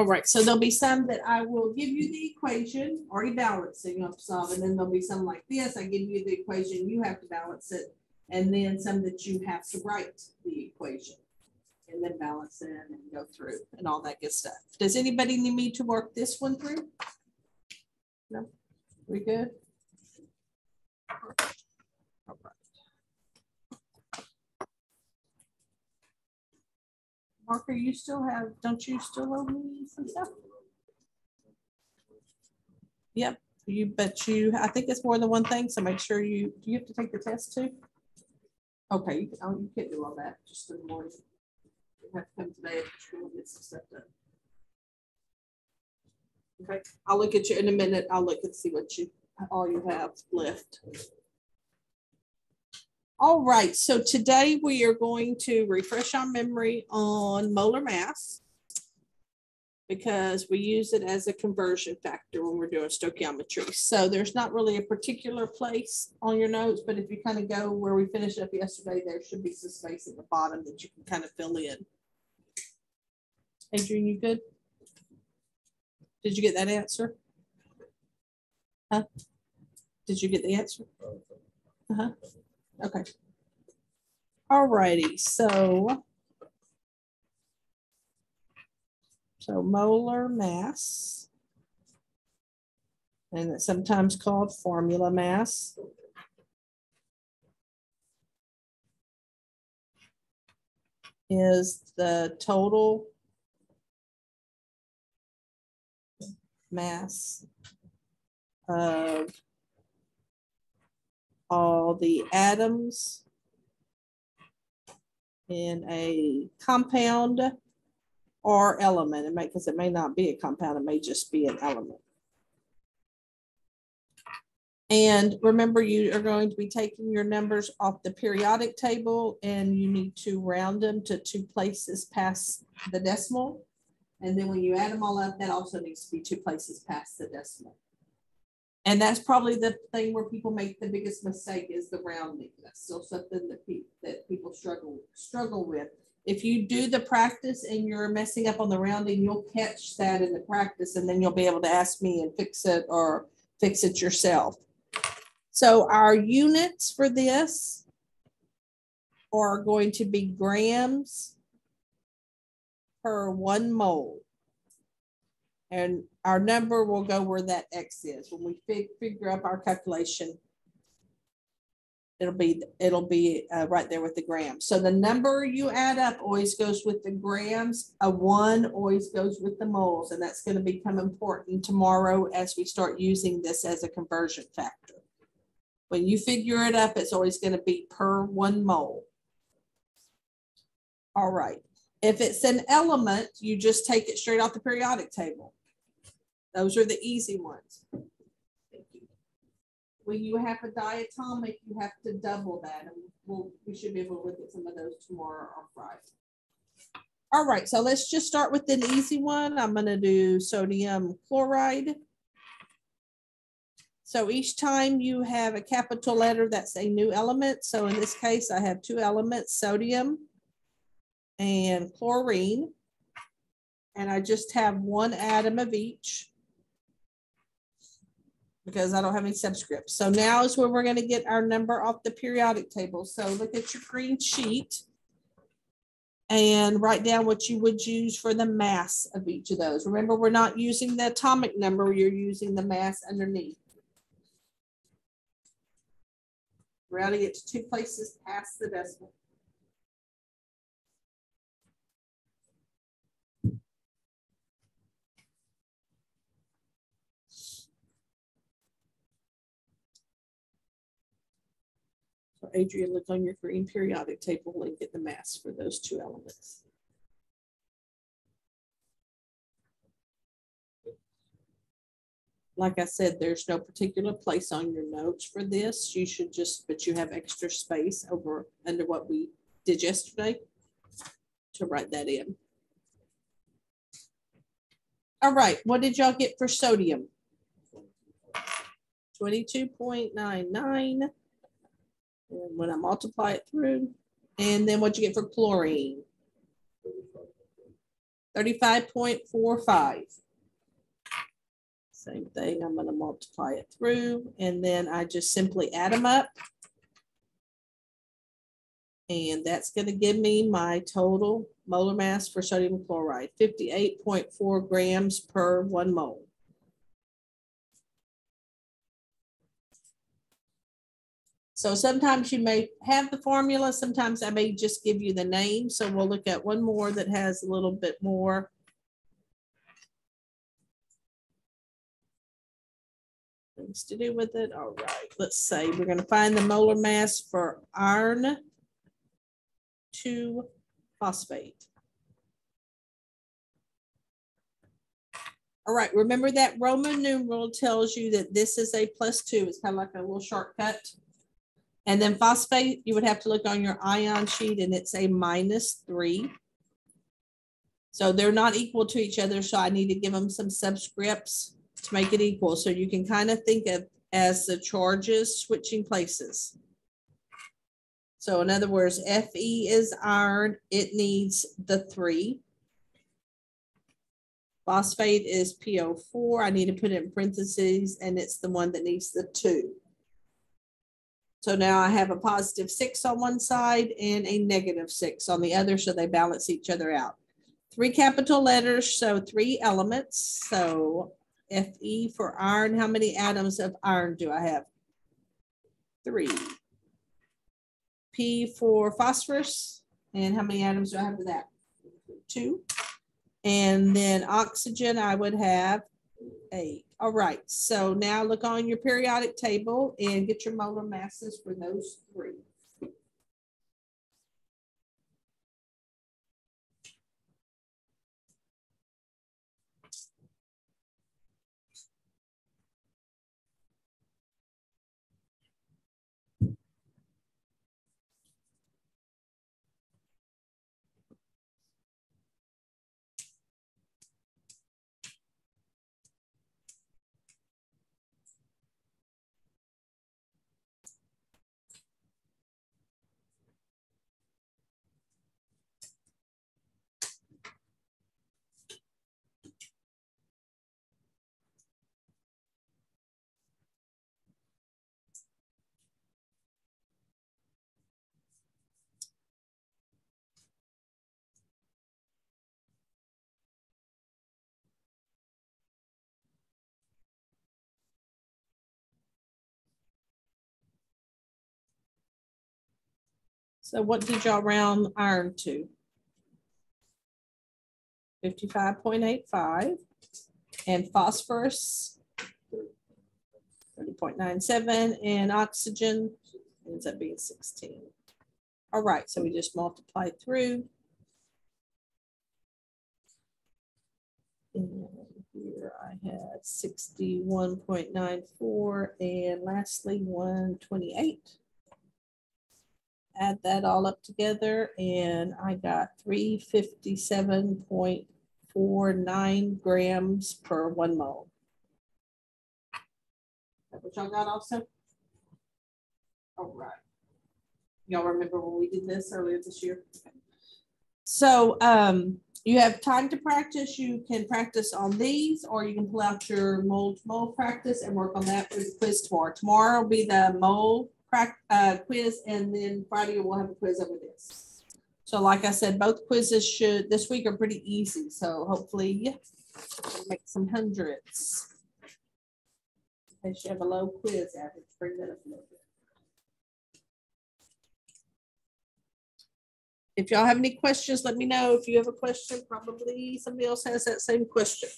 All right, so there'll be some that I will give you the equation, already balancing up some, and then there'll be some like this, I give you the equation, you have to balance it. And then some that you have to write the equation. And then balance it and go through and all that good stuff. Does anybody need me to work this one through? No, we good? All right. Marker, you still have, don't you still owe me some stuff? Yep, you, but you, I think it's more than one thing, so make sure you, do you have to take the test too? Okay, you oh, you can't do all that, just in the morning. You have to come today after school get some stuff done. Okay, I'll look at you in a minute, I'll look and see what you, all you have left. All right, so today we are going to refresh our memory on molar mass because we use it as a conversion factor when we're doing stoichiometry. So there's not really a particular place on your notes, but if you kind of go where we finished up yesterday, there should be some space at the bottom that you can kind of fill in. Adrian, you good? Did you get that answer? Huh? Did you get the answer? Uh-huh. Okay. All righty, so. So molar mass. And it's sometimes called formula mass. Is the total mass of all the atoms in a compound or element. It may, because it may not be a compound, it may just be an element. And remember, you are going to be taking your numbers off the periodic table and you need to round them to two places past the decimal. And then when you add them all up, that also needs to be two places past the decimal. And that's probably the thing where people make the biggest mistake is the rounding. That's still something that, pe that people struggle struggle with. If you do the practice and you're messing up on the rounding, you'll catch that in the practice and then you'll be able to ask me and fix it or fix it yourself. So our units for this are going to be grams per one mole. And our number will go where that X is. When we fig figure up our calculation, it'll be it'll be uh, right there with the grams. So the number you add up always goes with the grams. A one always goes with the moles, and that's going to become important tomorrow as we start using this as a conversion factor. When you figure it up, it's always going to be per one mole. All right. If it's an element, you just take it straight off the periodic table. Those are the easy ones. Thank you. When you have a diatomic, you have to double that. And we'll, we should be able to look at some of those tomorrow or Friday. All right, so let's just start with an easy one. I'm going to do sodium chloride. So each time you have a capital letter, that's a new element. So in this case, I have two elements, sodium and chlorine. And I just have one atom of each because I don't have any subscripts. So now is where we're going to get our number off the periodic table. So look at your green sheet and write down what you would use for the mass of each of those. Remember, we're not using the atomic number, you're using the mass underneath. Rounding it to two places past the decimal. So Adrian, look on your green periodic table and get the mass for those two elements. Like I said, there's no particular place on your notes for this. You should just, but you have extra space over under what we did yesterday to write that in. All right, what did y'all get for sodium? 22.99. And when I multiply it through, and then what you get for chlorine? thirty-five point four five. Same thing, I'm gonna multiply it through, and then I just simply add them up. And that's gonna give me my total molar mass for sodium chloride, fifty-eight point four grams per one mole. So sometimes you may have the formula, sometimes I may just give you the name. So we'll look at one more that has a little bit more. Things to do with it. All right, let's say we're gonna find the molar mass for iron two phosphate. All right, remember that Roman numeral tells you that this is a plus two. It's kind of like a little shortcut. And then phosphate, you would have to look on your ion sheet and it's a minus three. So they're not equal to each other. So I need to give them some subscripts to make it equal. So you can kind of think of as the charges switching places. So in other words, Fe is iron, it needs the three. Phosphate is PO4, I need to put it in parentheses, and it's the one that needs the two. So now I have a positive six on one side and a negative six on the other, so they balance each other out. Three capital letters, so three elements. So Fe for iron, how many atoms of iron do I have? Three. P for phosphorus, and how many atoms do I have of that? Two. And then oxygen, I would have eight. All right, so now look on your periodic table and get your molar masses for those three. So what did y'all round iron to? Fifty-five point eight five. And phosphorus? Thirty point nine seven, and oxygen ends up being sixteen. All right, so we just multiply through. And here I had sixty-one point nine four, and lastly, one twenty-eight add that all up together and I got three fifty-seven point four nine grams per one mole. That what y'all got also? All right. Y'all remember when we did this earlier this year? So um, you have time to practice. You can practice on these or you can pull out your mole to mole practice and work on that for the quiz tomorrow. Tomorrow will be the mole uh, quiz, and then Friday we'll have a quiz over this. So like I said, both quizzes should, this week are pretty easy. So hopefully we'll make some hundreds. Case you have a low quiz average, bring that up a little bit. If y'all have any questions, let me know. If you have a question, probably somebody else has that same question.